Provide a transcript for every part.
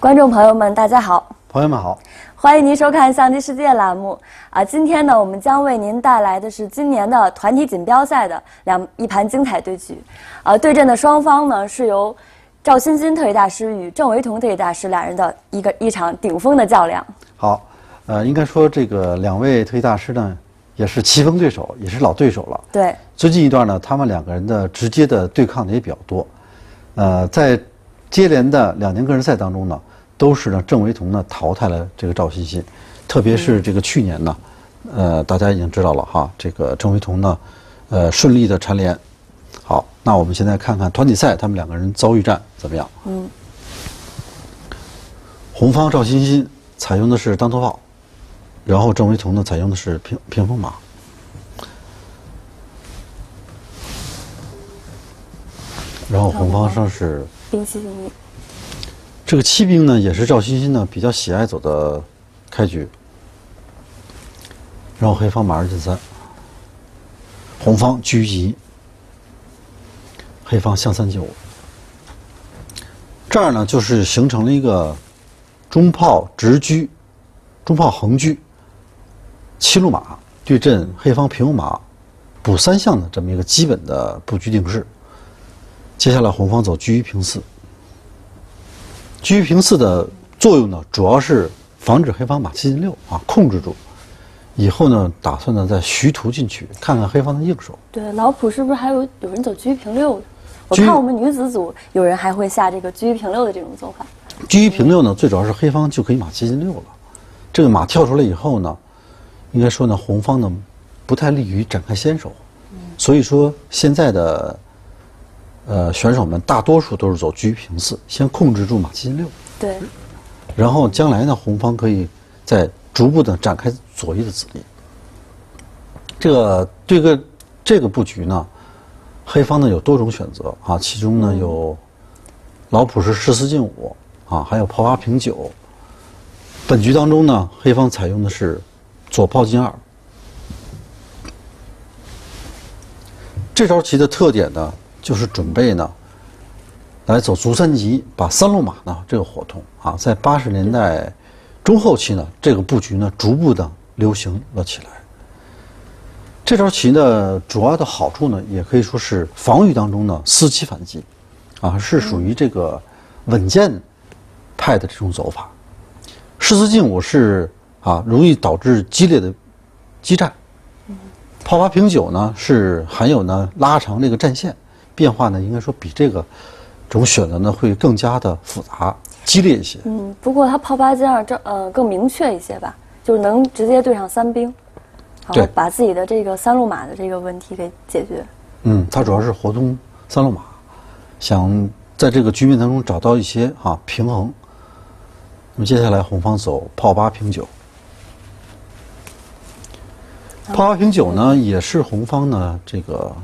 观众朋友们，大家好，朋友们好，欢迎您收看《相机世界》栏目啊！今天呢，我们将为您带来的是今年的团体锦标赛的两一盘精彩对局，啊，对阵的双方呢是由赵欣欣特技大师与郑维彤特技大师两人的一个一场顶峰的较量。好，呃，应该说这个两位特技大师呢也是棋逢对手，也是老对手了。对，最近一段呢，他们两个人的直接的对抗的也比较多，呃，在接连的两年个人赛当中呢。都是呢，郑维彤呢淘汰了这个赵欣欣，特别是这个去年呢，呃，大家已经知道了哈，这个郑维彤呢，呃，顺利的蝉联。好，那我们现在看看团体赛他们两个人遭遇战怎么样？嗯。红方赵欣欣采用的是当头炮，然后郑维彤呢采用的是平平风马，然后红方上是兵七进一。这个骑兵呢，也是赵欣欣呢比较喜爱走的开局，然后黑方马二进三，红方车一，黑方象三进五，这儿呢就是形成了一个中炮直车，中炮横车，七路马对阵黑方平马补三象的这么一个基本的布局定式。接下来红方走车一平四。车平四的作用呢，主要是防止黑方马七进六啊，控制住。以后呢，打算呢再徐图进去，看看黑方的应手。对，老普是不是还有有人走车平六的？我看我们女子组有人还会下这个车平六的这种走法。车平六呢，最主要是黑方就可以马七进六了。这个马跳出来以后呢，应该说呢，红方呢不太利于展开先手。所以说现在的。呃，选手们大多数都是走车平四，先控制住马七进六。对。然后将来呢，红方可以再逐步的展开左翼的子力。这个这个这个布局呢，黑方呢有多种选择啊，其中呢有老普是十四进五啊，还有炮八平九。本局当中呢，黑方采用的是左炮进二。这招棋的特点呢？就是准备呢，来走卒三级，把三路马呢这个活通啊，在八十年代中后期呢，这个布局呢逐步的流行了起来。这招棋呢主要的好处呢，也可以说是防御当中呢伺机反击，啊，是属于这个稳健派的这种走法。士四进五是啊，容易导致激烈的激战。炮八平九呢是含有呢拉长这个战线。变化呢，应该说比这个种选择呢会更加的复杂、激烈一些。嗯，不过它炮八进二这呃更明确一些吧，就是能直接对上三兵，然后把自己的这个三路马的这个问题给解决。嗯，它主要是活动三路马，想在这个局面当中找到一些啊平衡。那么接下来红方走炮八平九，炮八平九呢也是红方呢这个。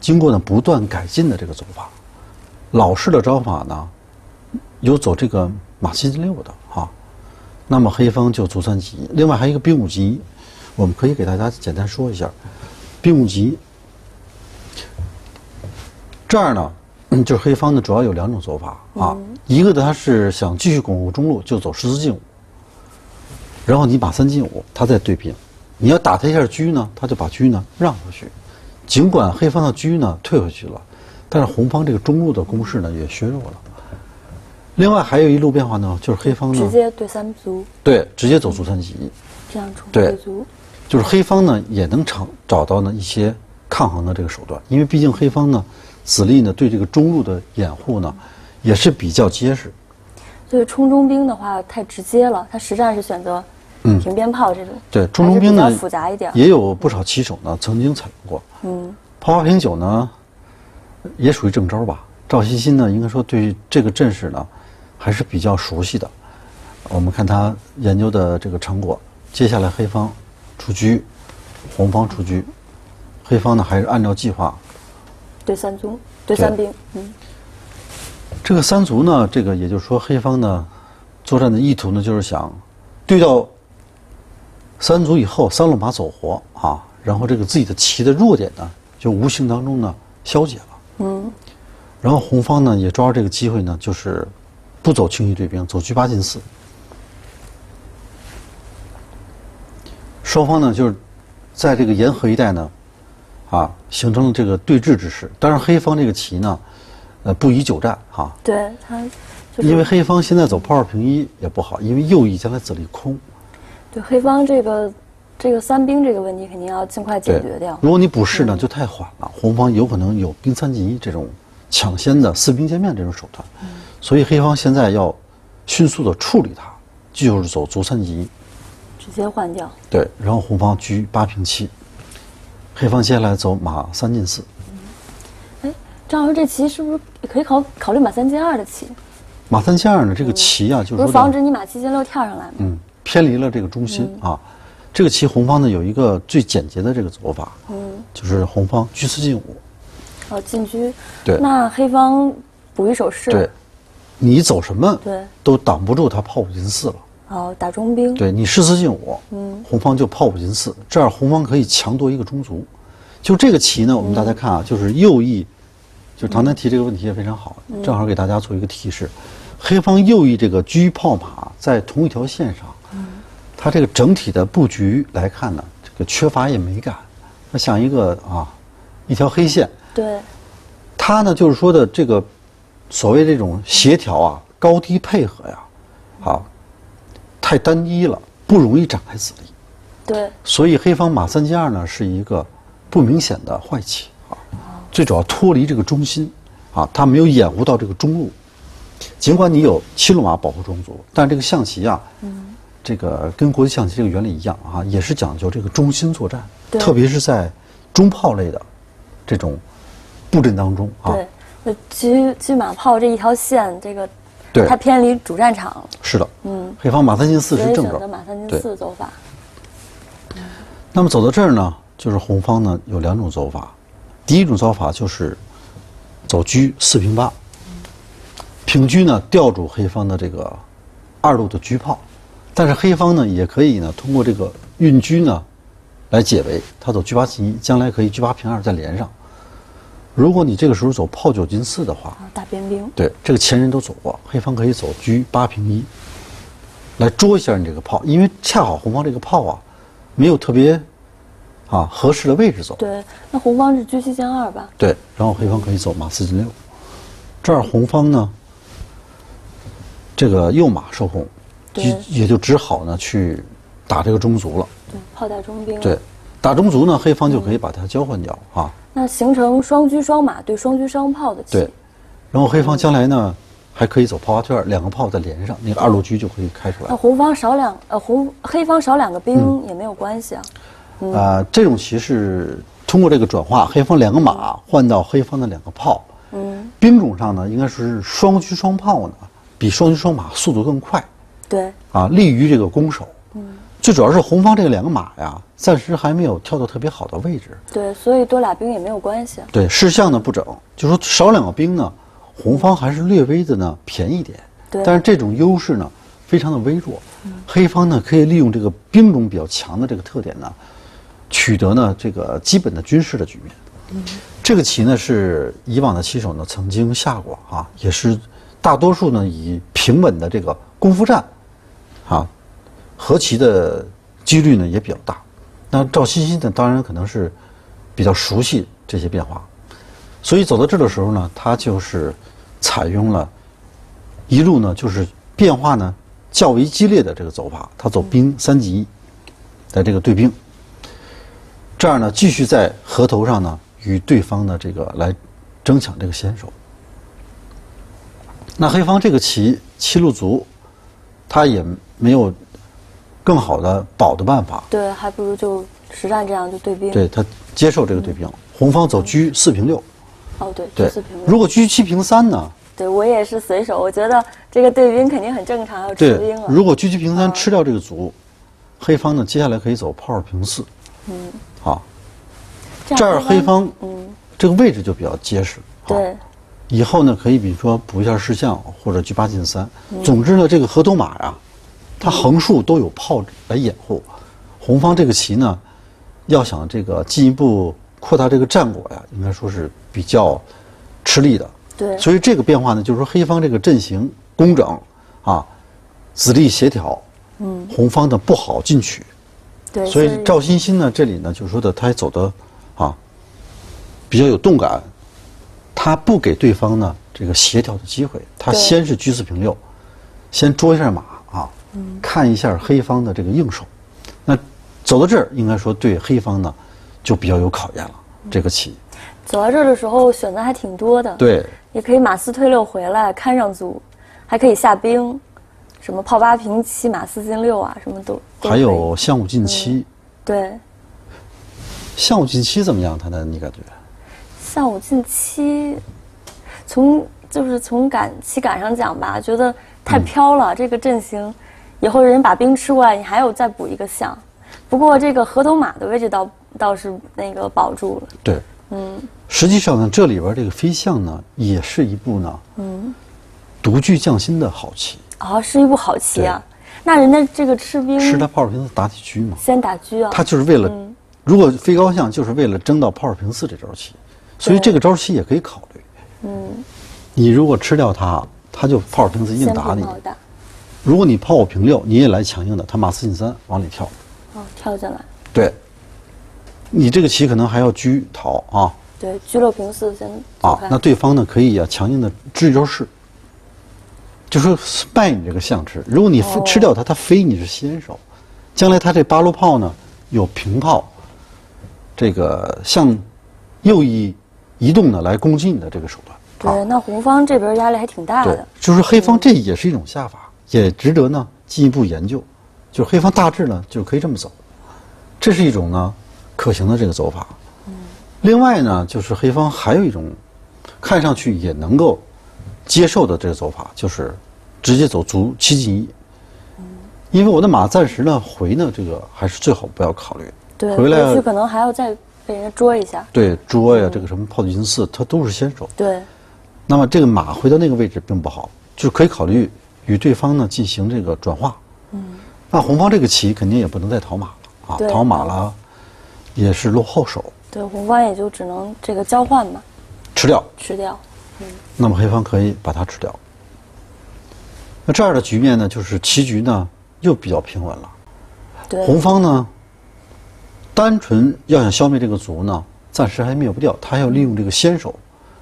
经过呢不断改进的这个走法，老式的招法呢，有走这个马七进六的哈，那么黑方就卒三级，另外还有一个兵五级，我们可以给大家简单说一下，兵五级，这儿呢就是黑方呢主要有两种走法啊，一个呢他是想继续巩固中路，就走十四进五，然后你马三进五，他再对兵，你要打他一下车呢，他就把车呢让出去。尽管黑方的车呢退回去了，但是红方这个中路的攻势呢也削弱了。另外还有一路变化呢，就是黑方呢直接对三卒，对，直接走卒三级，这样冲对卒，就是黑方呢也能找找到呢一些抗衡的这个手段，因为毕竟黑方呢子力呢对这个中路的掩护呢也是比较结实。所以冲中兵的话太直接了，他实战是选择。嗯，平鞭炮这种对冲中兵呢复杂一点，也有不少棋手呢曾经采用过。嗯，炮花平九呢也属于正招吧。赵欣欣呢应该说对这个阵势呢还是比较熟悉的。我们看他研究的这个成果，接下来黑方出车，红方出车，黑方呢还是按照计划对三卒对三兵。嗯，这个三卒呢，这个也就是说黑方呢作战的意图呢就是想对到。三卒以后，三路马走活啊，然后这个自己的棋的弱点呢，就无形当中呢消解了。嗯。然后红方呢也抓住这个机会呢，就是不走轻骑对兵，走车八进四。双方呢，就是在这个沿河一带呢，啊，形成了这个对峙之势。当然，黑方这个棋呢，呃，不宜久战哈。对他，就是因为黑方现在走炮二平一也不好，因为右翼将来子力空。对黑方这个这个三兵这个问题，肯定要尽快解决掉。如果你补士呢，就太缓了。红方有可能有兵三进一这种抢先的四兵见面这种手段，所以黑方现在要迅速的处理它，就是走卒三进一。直接换掉。对，然后红方车八平七，黑方接下来走马三进四。哎，张老师，这棋是不是也可以考考虑马三进二的棋？马三进二呢，这个棋啊，就是不是防止你马七进六跳上来吗？嗯，偏离了这个中心、啊。这个棋红方呢有一个最简洁的这个走法，嗯，就是红方车四进五。哦，进车。对那黑方补一手士。对，你走什么对都挡不住他炮五进四了。哦，打中兵。对你士四进五，嗯，红方就炮五进四，这样红方可以强夺一个中卒。就这个棋呢，我们大家看啊，就是右翼，就唐丹提这个问题也非常好，正好给大家做一个提示。黑方右翼这个车炮马在同一条线上，它这个整体的布局来看呢，这个缺乏一美感，它像一个啊一条黑线。对它呢就是说的这个所谓这种协调啊、高低配合呀，啊，太单一了，不容易展开子力。对所以黑方马三进二呢是一个不明显的坏棋啊，最主要脱离这个中心啊，它没有掩护到这个中路。尽管你有七路马保护中卒，但这个象棋啊，这个跟国际象棋这个原理一样啊，也是讲究这个中心作战，特别是在中炮类的这种布阵当中啊，对，那车车马炮这一条线，这个对。它偏离主战场。了，是的，嗯，黑方马三进四是正着。马三进对。四走法。那么走到这儿呢，就是红方呢有两种走法，第一种走法就是走车四平八，平车呢吊住黑方的这个二路的车炮，但是黑方呢也可以呢通过这个运车呢来解围，他走车八进一，将来可以车八平二再连上。如果你这个时候走炮九进四的话，啊，大边兵。对，这个前人都走过，黑方可以走车八平一，来捉一下你这个炮，因为恰好红方这个炮啊，没有特别啊合适的位置走。对，那红方是车七进二吧？对，然后黑方可以走马四进六，这儿红方呢，这个右马受控，就也就只好呢去打这个中卒了。对，炮打中兵。对，打中卒呢，黑方就可以把它交换掉啊。那形成双车双马对双车双炮的棋。对，然后黑方将来呢还可以走炮花退二，两个炮再连上，那个二路车就可以开出来那。红方少两呃红黑方少两个兵也没有关系啊。啊、这种棋是通过这个转化，黑方两个马换到黑方的两个炮。嗯，兵种上呢，应该是双车双炮呢，比双车双马速度更快对啊，利于这个攻守。嗯，最主要是红方这个两个马呀，暂时还没有跳到特别好的位置。对，所以多俩兵也没有关系啊。对，士象呢不整，就说少两个兵呢，红方还是略微的呢便宜点。对但是这种优势呢，非常的微弱。黑方呢可以利用这个兵种比较强的这个特点呢，取得呢这个基本的军事的局面。嗯这个棋呢是以往的棋手呢曾经下过啊，也是大多数呢以平稳的这个功夫战，啊，和棋的几率呢也比较大。那赵欣欣呢，当然可能是比较熟悉这些变化，所以走到这儿的时候呢，他就是采用了一路呢就是变化呢较为激烈的这个走法，他走兵三进一的这个对兵，这样呢继续在河头上呢与对方的这个来争抢这个先手。那黑方这个棋七路卒，他也没有更好的保的办法，对，还不如就实战这样就对兵。对他接受这个对兵。红方走车四平六，哦对，对四平六。如果车七平三呢？对我也是随手，我觉得这个对兵肯定很正常，要吃兵，了。如果车七平三吃掉这个卒，黑方呢接下来可以走炮二平四。嗯，好，这儿黑方嗯，这个位置就比较结实。对以后呢，可以比如说补一下士象或者车八进三。总之呢，这个河头马呀，它横竖都有炮来掩护。红方这个棋呢，要想这个进一步扩大这个战果呀，应该说是比较吃力的。对所以这个变化呢，就是说黑方这个阵型工整，啊，子力协调，嗯，红方的不好进取，对，所以赵欣欣呢这里呢就是说的他也走的啊比较有动感，他不给对方呢这个协调的机会，他先是车四平六，先捉一下马啊，看一下黑方的这个应手，那走到这儿应该说对黑方呢就比较有考验了，这个棋，走到这儿的时候选择还挺多的，，对。也可以马四退六回来看上卒，还可以下兵，什么炮八平七，马四进六啊，什么都都还有象五进七，对象五进七怎么样？他的你感觉？象五进七，从就是从感棋感上讲吧，觉得太飘了。这个阵型，以后人把兵吃过来，你还有再补一个象。不过这个河头马的位置倒倒是那个保住了。对，嗯。实际上呢，这里边这个飞象呢，也是一部呢，嗯，独具匠心的好棋，啊，是一部好棋啊。那人家这个吃兵吃他炮二平四打起车嘛，先打车啊，他就是为了，如果飞高象，就是为了争到炮二平四这招棋，所以这个招棋也可以考虑。嗯，你如果吃掉他，他就炮二平四硬打你；打，如果你炮五平六，你也来强硬的，他马四进三往里跳。哦，跳进来，对，你这个棋可能还要车逃啊。对，车六平四先，啊那对方呢可以啊强硬的支一招士，就说败你这个象吃。如果你吃掉它，它飞你是先手，将来它这八路炮呢有平炮，这个向右翼移动的来攻击你的这个手段。对，那红方这边压力还挺大对的，，就是黑方这也是一种下法，也值得呢进一步研究。就是黑方大致呢就可以这么走，这是一种呢可行的这个走法。另外呢，就是黑方还有一种看上去也能够接受的这个走法，就是直接走卒七进一。因为我的马暂时呢回呢，这个还是最好不要考虑。对，回来去可能还要再被人家捉一下，对捉呀，这个什么炮九进四，它都是先手。对，那么这个马回到那个位置并不好，就是可以考虑与对方呢进行这个转化。嗯，那红方这个棋肯定也不能再逃马了啊，对逃马了也是落后手，对，红方也就只能这个交换嘛，吃掉。吃掉。嗯那么黑方可以把它吃掉。那这样的局面呢，就是棋局呢又比较平稳了。对，红方呢，单纯要想消灭这个卒呢，暂时还灭不掉，他要利用这个先手。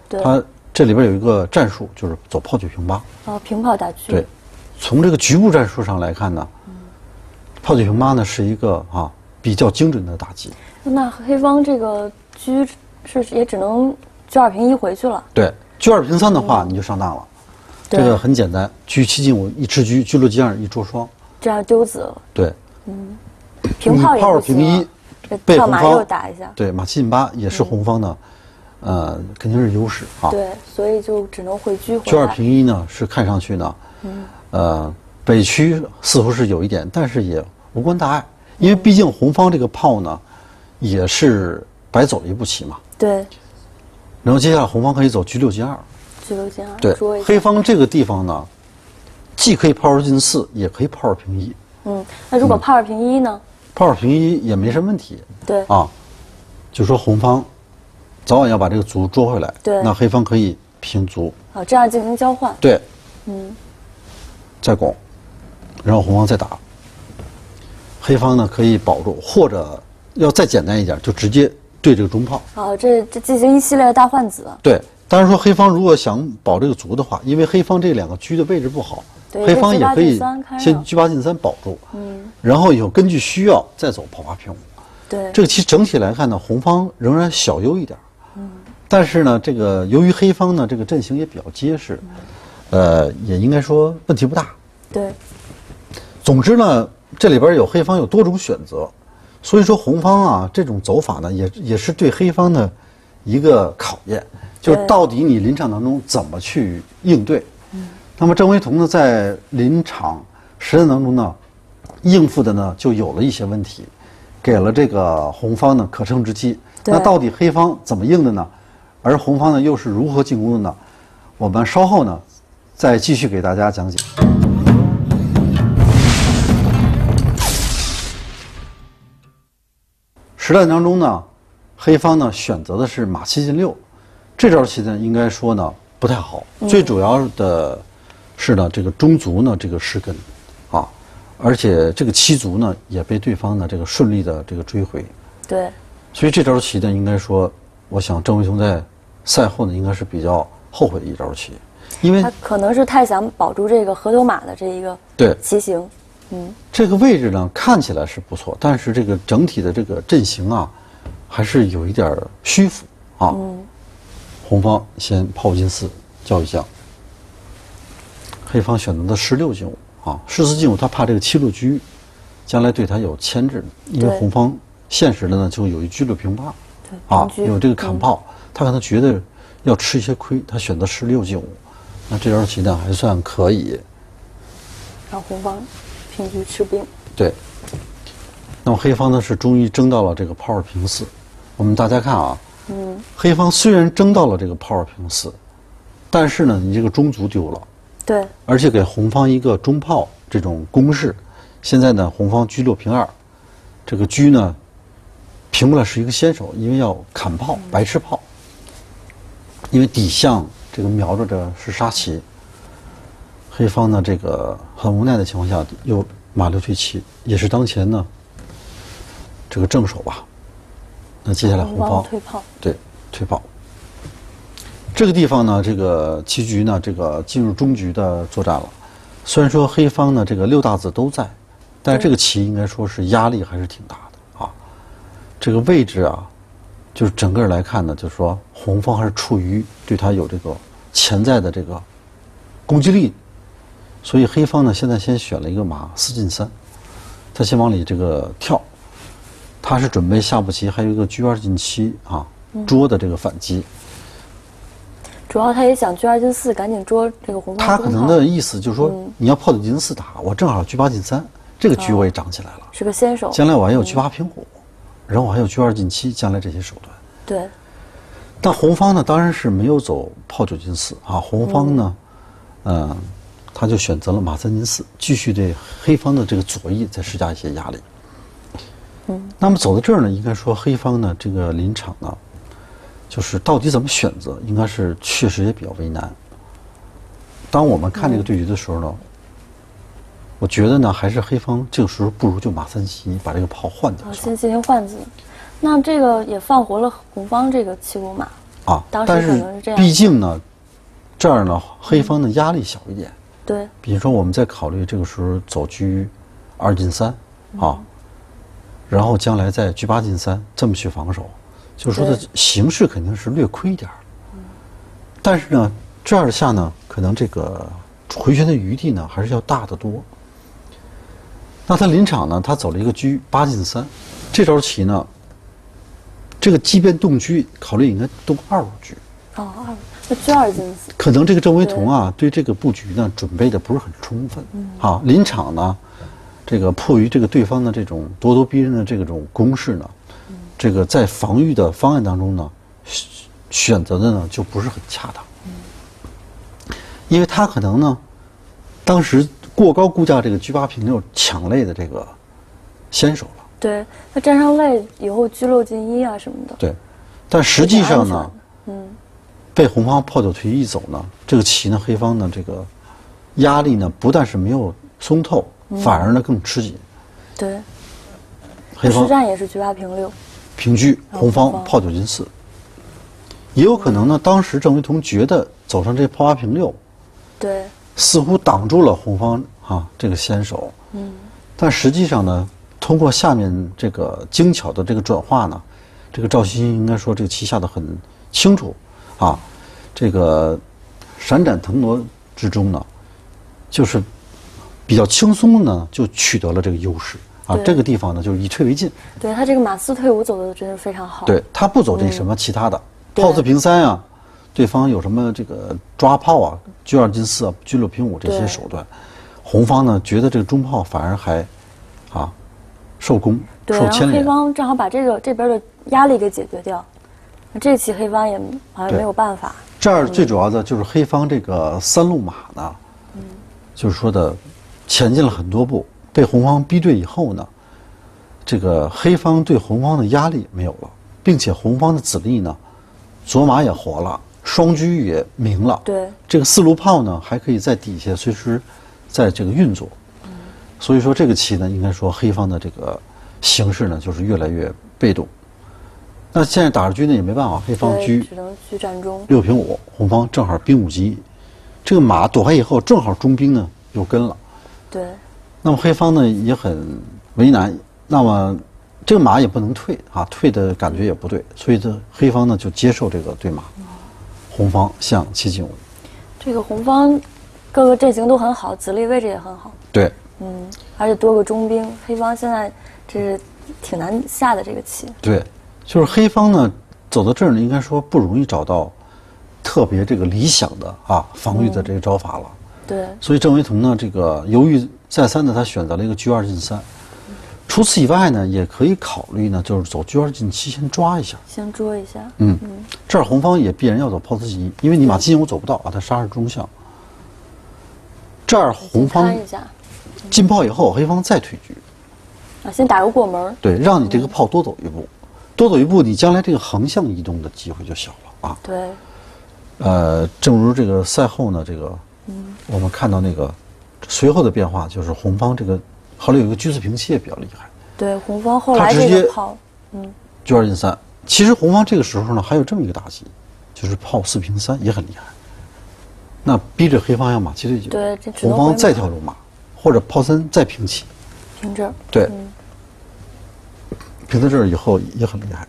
对，他这里边有一个战术，就是走炮九平八。哦，平炮打车。对，从这个局部战术上来看呢，炮九平八呢是一个啊比较精准的打击。那黑方这个车是也只能车二平一回去了。对，车二平三的话，你就上当了。这个很简单，车七进五，一吃车，车六进二，一捉双。这样丢子了，对，平炮也平一，被红方又打一下。对，马七进八也是红方的，呃，肯定是优势啊。对，所以就只能回车回车二。平一呢，是看上去呢，呃，北区似乎是有一点，但是也无关大碍，因为毕竟红方这个炮呢，也是白走了一步棋嘛。对，然后接下来红方可以走车六进二，车六进二对。黑方这个地方呢，既可以炮二进四，也可以炮二平一，嗯，那如果炮二平一呢？炮二平一也没什么问题对，啊。就说红方早晚要把这个卒捉回来，对那黑方可以平卒，好，这样进行交换。对，嗯，再拱，然后红方再打。黑方呢可以保住，或者要再简单一点，就直接对这个中炮。哦，这这进行一系列的大换子。对，当然说黑方如果想保这个卒的话，因为黑方这两个车的位置不好，对黑方也可以先车八进三保住，嗯，然后以后根据需要再走炮八平五。对，这个其实整体来看呢，红方仍然小优一点，嗯，但是呢，这个由于黑方呢这个阵型也比较结实，呃，也应该说问题不大。对，总之呢，这里边有黑方有多种选择，所以说红方啊这种走法呢，也也是对黑方的一个考验，就是到底你临场当中怎么去应对。那么郑惟桐呢，在临场实战当中呢，应付的呢就有了一些问题，给了这个红方呢可乘之机。对那到底黑方怎么应的呢？而红方呢又是如何进攻的呢？我们稍后呢再继续给大家讲解。实战当中呢，黑方呢选择的是马七进六，这招棋呢应该说呢不太好。最主要的是呢这个中卒呢这个失根，啊，而且这个七卒呢也被对方呢这个顺利的这个追回，对，所以这招棋呢应该说，我想郑维雄在赛后呢应该是比较后悔的一招棋，因为他可能是太想保住这个河头马的这一个对。棋形，这个位置呢看起来是不错，但是这个整体的这个阵型啊，还是有一点儿虚浮啊。红方先炮进四叫一将，黑方选择的十六进五啊，十四进五他怕这个七路车将来对他有牵制，因为红方现实的呢就有一车六平八对啊，有这个砍炮，他可能觉得要吃一些亏，他选择十六进五，那这招棋呢还算可以。让红方平车吃兵。对，那么黑方呢是终于争到了这个炮二平四。我们大家看啊，嗯，黑方虽然争到了这个炮二平四，但是呢，你这个中卒丢了，对，而且给红方一个中炮这种攻势。现在呢，红方车六平二，这个车呢平不了是一个先手，因为要砍炮，白吃炮，因为底象这个瞄着的是杀棋。黑方呢，这个很无奈的情况下，又马六退七，也是当前呢这个正手吧。那接下来红方退炮。对退炮。这个地方呢，这个棋局呢，这个进入中局的作战了。虽然说黑方呢这个六大子都在，但是这个棋应该说是压力还是挺大的啊。这个位置啊，就是整个来看呢，就是说红方还是处于对他有这个潜在的这个攻击力，所以黑方呢现在先选了一个马四进三，他先往里这个跳，他是准备下步棋还有一个车二进七啊，捉的这个反击。主要他也想车二进四，赶紧捉这个红方他可能的意思就是说，你要炮九进四打，我正好车八进三，这个局我也长起来了。是个先手。将来我还有车八平五，然后还有车二进七，将来这些手段。对，但红方呢，当然是没有走炮九进四啊，红方呢，嗯、他就选择了马三进四，继续对黑方的这个左翼再施加一些压力。嗯，那么走到这儿呢，应该说黑方呢，这个临场呢，就是到底怎么选择，应该是确实也比较为难。当我们看这个对局的时候呢，我觉得呢，还是黑方这个时候不如就马三七把这个炮换掉先进行换子，那这个也放活了红方这个七路马。啊。当时但可能是这样毕竟呢，这儿呢黑方的压力小一点。对，比如说，我们在考虑这个时候走车二进三啊，然后将来再车八进三这么去防守，就是说的形势肯定是略亏一点儿但是呢，这样下呢，可能这个回旋的余地呢还是要大得多。那他临场呢，他走了一个车八进三，这招棋呢，这个即便动车，考虑应该动二五车。哦，二那车二进四，可能这个郑维彤啊，对。这个布局呢准备的不是很充分，啊，临场呢，这个迫于这个对方的这种咄咄逼人的这种攻势呢，这个在防御的方案当中呢，选选择的呢就不是很恰当，因为他可能呢，当时过高估价这个车八平六抢肋的这个先手了，对，那占上肋以后车六进一啊什么的。对，但实际上呢，嗯，被红方炮九退一走呢，这个棋呢，黑方呢这个压力呢不但是没有松透，反而呢更吃紧。对，黑方实战也是车八平六。平车，哦红方红方炮九进四。也有可能呢，当时郑维彤觉得走上这炮八平六，对，似乎挡住了红方啊这个先手。嗯。但实际上呢，通过下面这个精巧的这个转化呢，这个赵鑫应该说这个棋下的很清楚啊，这个闪展腾挪之中呢，就是比较轻松的呢就取得了这个优势啊。这个地方呢就是以退为进。对他这个马四退五走的真是非常好。对他不走这什么其他的，炮四平三啊，对方有什么这个抓炮啊、车二进四啊、车六平五这些手段，红方呢觉得这个中炮反而还啊受攻对，然后黑受牵连。方正好把这个这边的压力给解决掉，那这期黑方也好像没有办法。这儿最主要的就是黑方这个三路马呢，就是说的前进了很多步，被红方逼对以后呢，这个黑方对红方的压力没有了，并且红方的子力呢，左马也活了，双车也明了。对，这个四路炮呢，还可以在底下随时在这个运作。所以说这个棋呢，应该说黑方的这个形势呢，就是越来越被动。那现在打着车呢也没办法，黑方车只能去战中。六平五，红方正好兵五级，这个马躲开以后，正好中兵呢又跟了。对。那么黑方呢也很为难，那么这个马也不能退啊，退的感觉也不对，所以这黑方呢就接受这个对马，红方向七进五。这个红方各个阵型都很好，子力位置也很好。对。嗯，而且多个中兵，黑方现在这是挺难下的这个棋。对，就是黑方呢走到这儿呢，应该说不容易找到特别这个理想的啊防御的这个招法了。对。所以郑维彤呢，这个犹豫再三的，他选择了一个车二进三。除此以外呢，也可以考虑呢，就是走车二进七，先抓一下。先捉一下。嗯嗯。这儿红方也必然要走炮四进一，因为你马进五走不到啊，他杀是中象。这儿红方。一下。进炮以后，黑方再退车，啊，先打个过门对，让你这个炮多走一步，多走一步，你将来这个横向移动的机会就小了啊。对。呃，正如这个赛后呢，这个，嗯，我们看到那个随后的变化，就是红方这个后来有一个车四平七也比较厉害。对，红方后来这个炮，嗯，车二进三。其实红方这个时候呢，还有这么一个打击，就是炮四平三也很厉害。那逼着黑方要马七对九，对，红方再跳入马。或者炮三再平起，平这儿对，平到这儿以后也很厉害。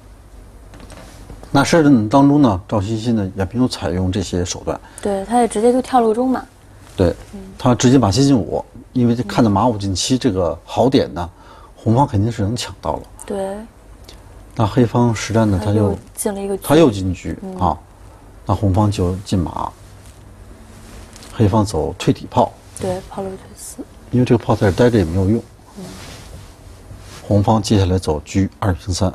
那实战当中呢，赵欣欣呢也没有采用这些手段，对，他也直接就跳了个中马，对，他直接马七进五，因为这看到马五进七这个好点呢，红方肯定是能抢到了。对，那黑方实战呢，他又进了一个，他又进车啊，那红方就进马，黑方走退底炮，对，炮六退四。因为这个炮在这待着也没有用。红方接下来走车二平三，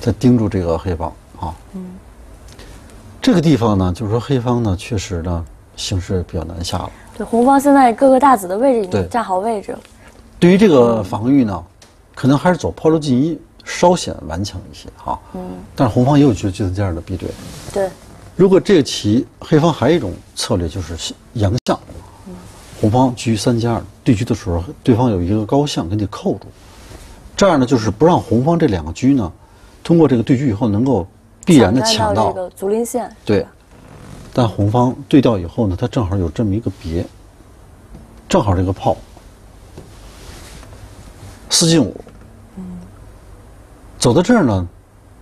再盯住这个黑方啊。这个地方呢，就是说黑方呢，确实呢形势比较难下了。对，红方现在各个大子的位置已经站好位置了。对于这个防御呢，可能还是走炮六进一稍显顽强一些哈。嗯。但是红方也有角色这样的逼对。对。如果这个棋黑方还有一种策略，就是阳象。红方居三加二对车的时候，对方有一个高象给你扣住，这样呢就是不让红方这两个车呢，通过这个对车以后能够必然的抢到这个足临线。对，但红方对调以后呢，它正好有这么一个别，正好这个炮四进五，嗯，走到这儿呢，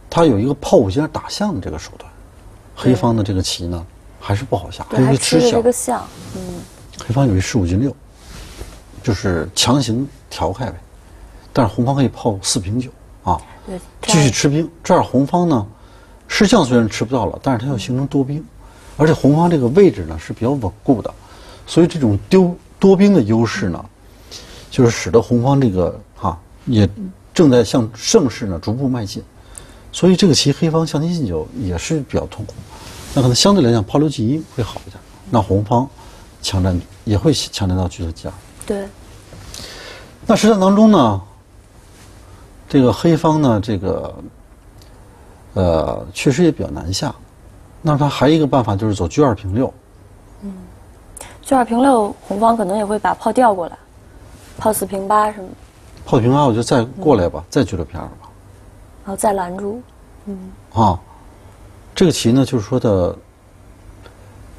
它有一个炮五进二打象的这个手段，黑方的这个棋呢还是不好下，还吃这个象，嗯。黑方有一十五进六，就是强行调开呗，但是红方可以炮四平九啊，继续吃兵。这样红方呢，吃象虽然吃不到了，但是它要形成多兵，而且红方这个位置呢是比较稳固的，所以这种丢多兵的优势呢，就是使得红方这个哈也正在向盛世呢逐步迈进，所以这个棋黑方向前进九也是比较痛苦，那可能相对来讲炮六进一会好一点，那红方。抢占也会抢占到局的家。对。那实战当中呢，这个黑方呢，这个呃，确实也比较难下。那他还有一个办法就是走车二平六。嗯，车二平六，红方可能也会把炮调过来，炮四平八什么。炮平八，我就再过来吧，再车六平二吧。然后再拦住。嗯。啊，这个棋呢，就是说的。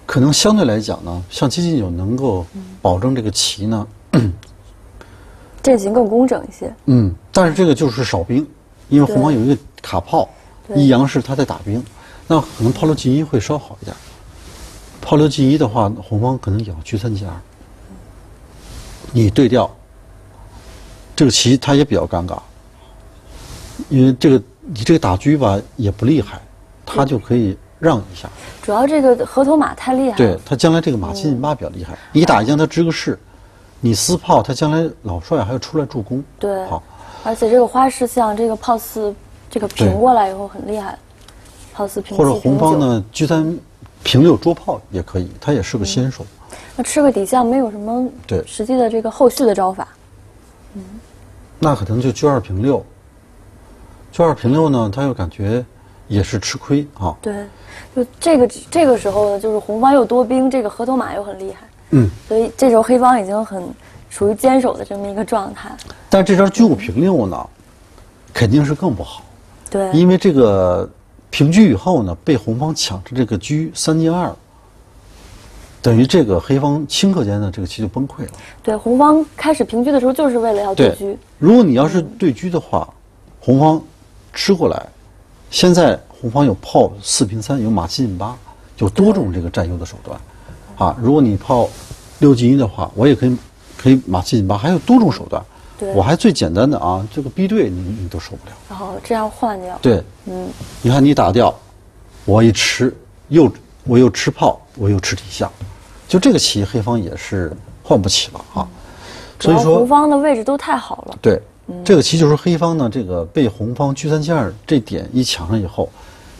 可能相对来讲呢，像七进九能够保证这个棋呢，阵型更工整一些。嗯，但是这个就是少兵，因为红方有一个卡炮，一阳是他在打兵，那可能炮六进一会稍好一点。炮六进一的话，红方可能也要车三进二，你对调，这个棋他也比较尴尬，因为这个你这个打车吧也不厉害，他就可以。让一下，主要这个河头马太厉害。对他将来这个马七进八比较厉害，你打一将他支个势，你撕炮，他将来老帅还要出来助攻。对，好，而且这个花式象这个炮四，这个平过来以后很厉害，或者红方呢，居三平六捉炮也可以，他也是个先手。那吃个底象没有什么对实际的这个后续的招法。嗯，那可能就居二平六，居二平六呢，他又感觉也是吃亏啊。对，就这个这个时候呢，就是红方又多兵，这个河头马又很厉害，嗯，所以这时候黑方已经很处于坚守的这么一个状态。但这招居五平六呢，肯定是更不好，对，因为这个平车以后呢，被红方抢着这个车三进二，等于这个黑方顷刻间呢，这个棋就崩溃了。对红方开始平车的时候，就是为了要对车。如果你要是对车的话，红方吃过来，现在红方有炮四平三，有马七进八，有多种这个占优的手段，啊，如果你炮六进一的话，我也可以可以马七进八，还有多种手段。对，我还最简单的啊，这个逼对你你都受不了。然后这样换掉。对，嗯，你看你打掉，我一吃又我又吃炮，我又吃底下，就这个棋黑方也是换不起了啊。所以说红方的位置都太好了。对。这个棋就是黑方呢，这个被红方车三进二这点一抢上以后，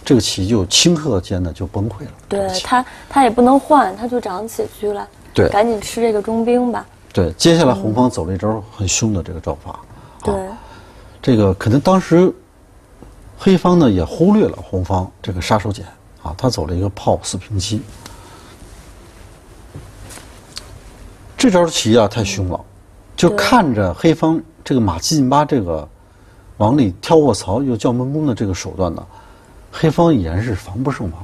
这个棋就顷刻间呢就崩溃了。对他，他也不能换，他就长起车来。对，赶紧吃这个中兵吧。对，接下来红方走了一招很凶的这个招法。对，这个可能当时黑方呢也忽略了红方这个杀手锏啊，他走了一个炮四平七。这招棋啊太凶了，就看着黑方。这个马七进八，这个往里跳卧槽又叫闷弓的这个手段呢，黑方已然是防不胜防。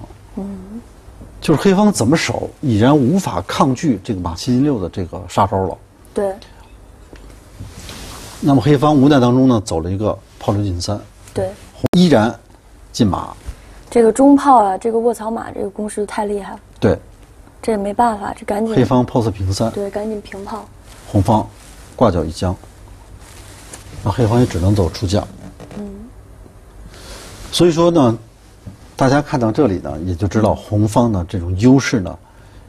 嗯，就是黑方怎么守，已然无法抗拒这个马七进六的这个杀招了。对。那么黑方无奈当中呢，走了一个炮六进三。对。依然进马。这个中炮啊，这个卧槽马这个攻势太厉害了。对。这也没办法，这赶紧。黑方炮四平三。对，赶紧平炮。红方挂角一将。那黑方也只能走出将，嗯，所以说呢，大家看到这里呢，也就知道红方的这种优势呢，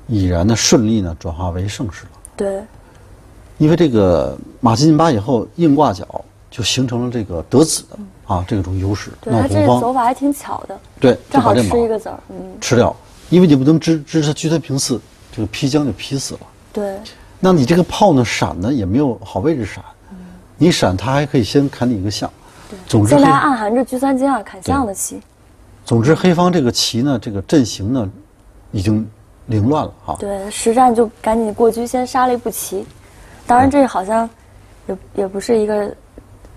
已然呢顺利呢转化为胜势了。对，因为这个马七进八以后硬挂角，就形成了这个得子的啊这种优势。对他这个走法还挺巧的。对，正好吃一个子儿，嗯，吃掉，因为你不能支支他车三平四，这个劈将就劈死了。对，那你这个炮呢闪呢也没有好位置闪。你闪，他还可以先砍你一个象。总之，现在暗含着车三金二砍象的棋。总之，黑方这个棋呢，这个阵型呢，已经凌乱了哈。对，实战就赶紧过车，先杀了一步棋。当然，这好像也也不是一个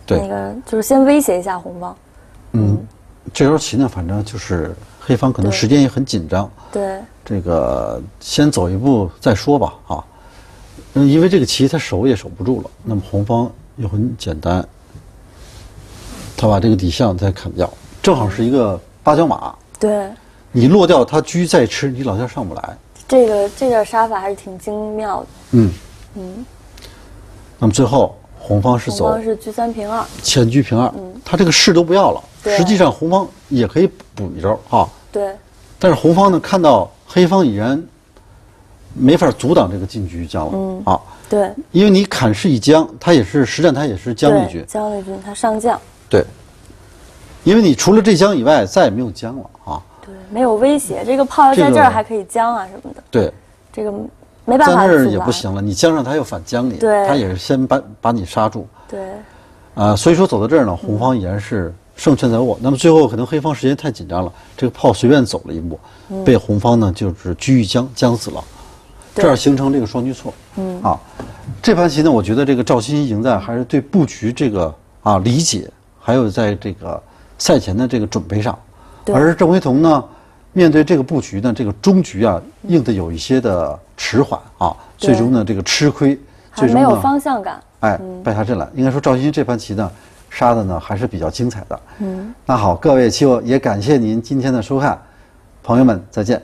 那个，就是先威胁一下红方。嗯，这招棋呢，反正就是黑方可能时间也很紧张。对。这个先走一步再说吧，啊。嗯，因为这个棋他守也守不住了，那么红方。又很简单，他把这个底象再砍掉，正好是一个八角马。对，你落掉，他车再吃，你老将上不来。这个这个杀法还是挺精妙的。嗯嗯。那么最后红方是走，红方是车三平二，前车平二。嗯，他这个士都不要了。实际上红方也可以补一招啊。对。但是红方呢，看到黑方已然没法阻挡这个进车将了。嗯啊。对，因为你砍士一将，他也是实战，他也是将一军。将一军，他上将。对，因为你除了这将以外，再也没有将了啊。对，没有威胁，这个炮要在这儿还可以将啊什么的。对，这个没办法。在那儿也不行了，你将上他又反将你，对，他也是先把把你杀住。对，啊，所以说走到这儿呢，红方已然是胜券在握。那么最后可能黑方时间太紧张了，这个炮随便走了一步，被红方呢就是车一将将死了。这样形成这个双车错，嗯啊，这盘棋呢，我觉得这个赵鑫赢在还是对布局这个啊理解，还有在这个赛前的这个准备上，而郑惟桐呢，面对这个布局呢，这个中局啊，硬的有一些的迟缓啊，最终呢这个吃亏，最终没有方向感，哎，败下阵来。应该说赵鑫这盘棋呢，杀的呢还是比较精彩的。嗯，那好，各位棋友也感谢您今天的收看，朋友们再见。